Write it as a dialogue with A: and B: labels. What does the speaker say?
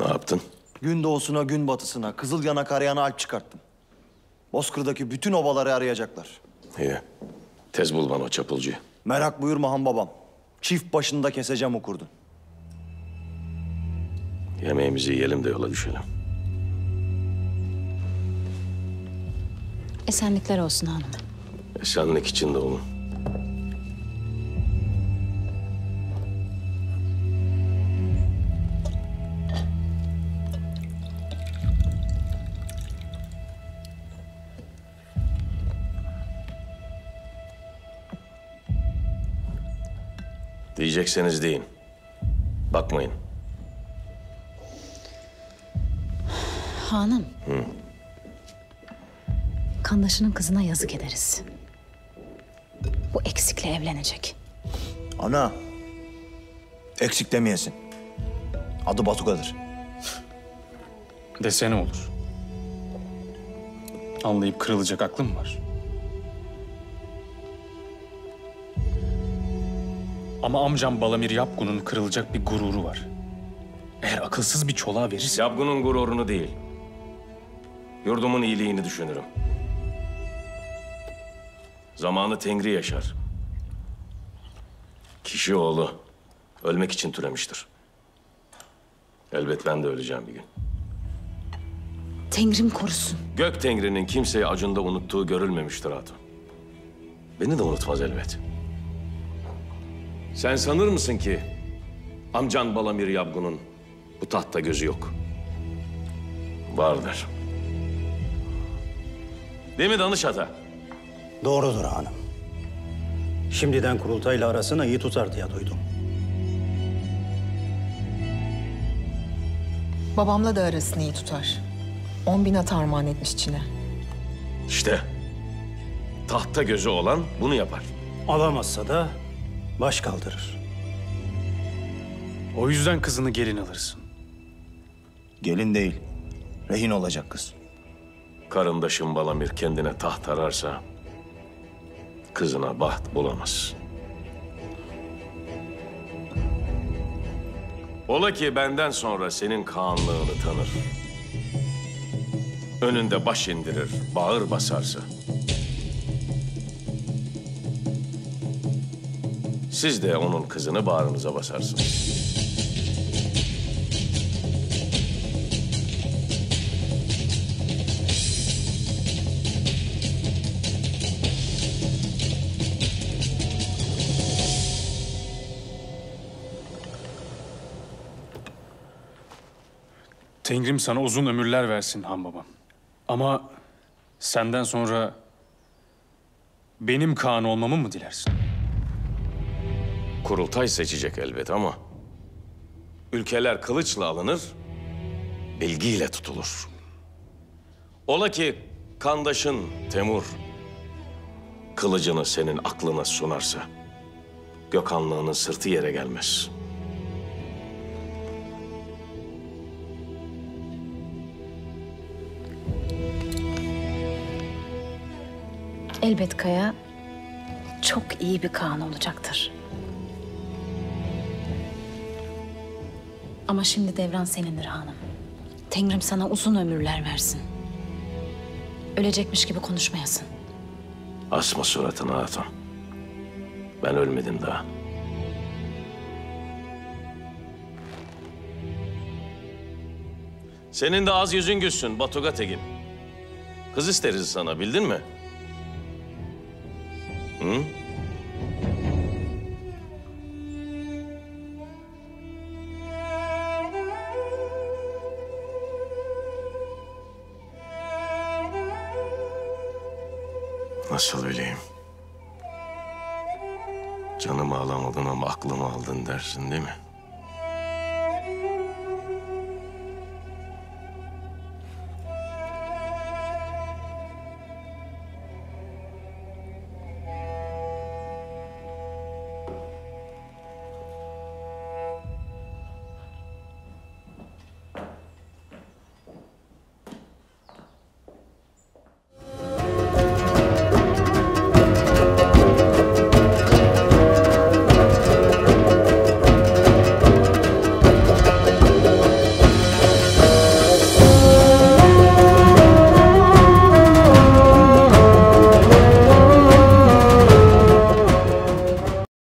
A: Ne yaptın?
B: Gün doğusuna, gün batısına, kızıl yanak arayana alp çıkarttım. Bozkır'daki bütün obaları arayacaklar.
A: İyi. Tez bul bana o çapulcuyu.
B: Merak buyurma han babam. Çift başında keseceğim o kurdu.
A: Yemeğimizi yiyelim de yola düşelim.
C: Esenlikler olsun hanım.
A: Esenlik içinde olun. Diyecekseniz deyin. Bakmayın.
C: Hanım. Kandaşının kızına yazık ederiz. Bu eksikle evlenecek.
B: Ana, eksik demeyesin. Adı Batuga'dır.
D: Desene olur. Anlayıp kırılacak aklım var. Ama amcam Balamir Yapgun'un kırılacak bir gururu var. Eğer akılsız bir çoluğa verirse...
A: Yapgunun gururunu değil. Yurdumun iyiliğini düşünürüm. Zamanı Tengri yaşar. Kişi oğlu ölmek için türemiştir. Elbet ben de öleceğim bir gün.
C: Tengrim korusun.
A: Gök Tengri'nin kimseyi acında unuttuğu görülmemiştir hatun. Beni de unutmaz elbet. Sen sanır mısın ki amcan Balamir Yabgun'un bu tahtta gözü yok? Vardır. Değil mi Danış Ata?
E: Doğrudur hanım. Şimdiden kurultayla arasını iyi tutar diye duydum.
F: Babamla da arasını iyi tutar. On bin at armağan etmiş Çin'e.
A: İşte tahta gözü olan bunu yapar.
E: Alamazsa da baş kaldırır.
D: O yüzden kızını gelin alırsın.
B: Gelin değil, rehin olacak kız.
A: Karındaşım Balamir kendine taht ararsa kızına baht bulamaz. Ola ki benden sonra senin kağanlığını tanır. Önünde baş indirir, bağır basarsa. Siz de onun kızını bağrınıza basarsınız.
D: Tengrim sana uzun ömürler versin han babam. Ama senden sonra benim Kaan olmamı mı dilersin?
A: Kurultay seçecek elbet ama ülkeler kılıçla alınır, bilgiyle tutulur. Ola ki kandaşın Temur kılıcını senin aklına sunarsa Gökhanlığının sırtı yere gelmez.
C: Elbet Kaya çok iyi bir Kaan olacaktır. Ama şimdi devran senindir hanım. Tengrim sana uzun ömürler versin. Ölecekmiş gibi konuşmayasın.
A: Asma suratını hatun. Ben ölmedim daha. Senin de az yüzün gülsün Batuga Tegin. Kız isteriz sana bildin mi? Hı? Nasıl öleyim? Canımı alamadın ama aklımı aldın dersin değil mi?